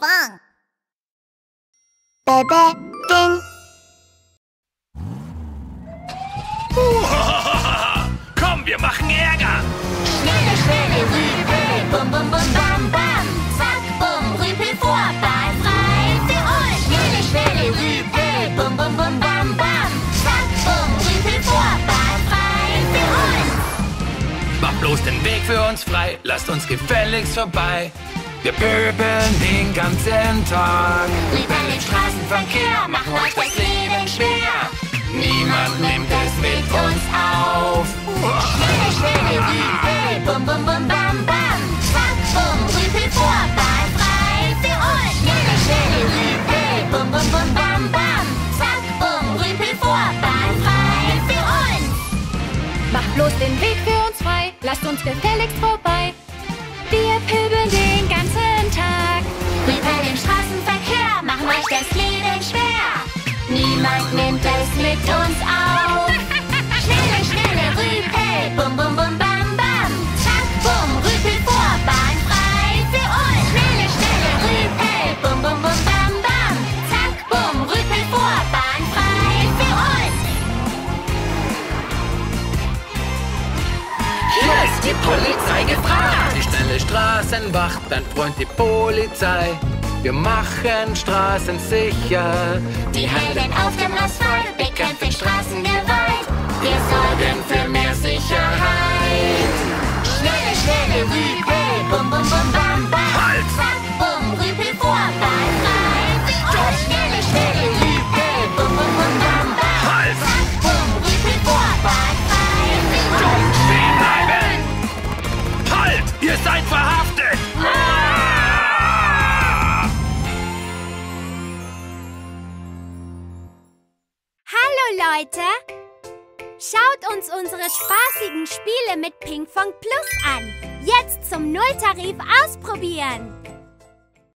Bang. Bebe, ding. Komm, wir machen Ärger. Schnelle, schnelle Rüpel, bum, bum, bum, bam, bam. Zack, bum, Rüpel vorbei, frei für uns. Schnelle, schnelle Rüpel, bum, bum, bum, bam, bam. Zack, bum, Rüpel vorbei, frei für uns. Macht bloß den Weg für uns frei. Lasst uns gefälligst vorbei. Wir pöbeln den ganzen Tag. Rüpel im Straßenverkehr, machen euch das Leben schwer. Niemand nimmt es mit uns auf. Schnelle, schnelle Rüpel, bum, bum, bum, bam, bam. Zack, bum, Rüpel vorbei, frei für uns. Schnelle, schnelle Rüpel, bum, bum, bum, bam, bam. Zack, bum, Rüpel vorbei, frei für uns. Macht bloß den Weg für uns frei, lasst uns gefälligst vorbei. Nimmt es mit uns auf. Schnelle, schnelle Rüpel, bum, bum, bum, bam, bam. Zack, bum, Rüpel vorbei, frei für uns. Schnelle, schnelle Rüpel, bum, bum, bum, bam, bam. Zack, bum, Rüpel vorbei, frei für uns. Hier ist die Polizei gefragt. Die schnelle Straßenwacht, dein Freund die Polizei. Wir machen Straßen sicher. Die Helden auf dem Asphalt bekämpfen Straßengewalt. Wir sorgen für mehr Sicherheit. Schnelle, schnelle Rüpel, Leute! Schaut uns unsere spaßigen Spiele mit Pinkfong Plus an. Jetzt zum Nulltarif ausprobieren.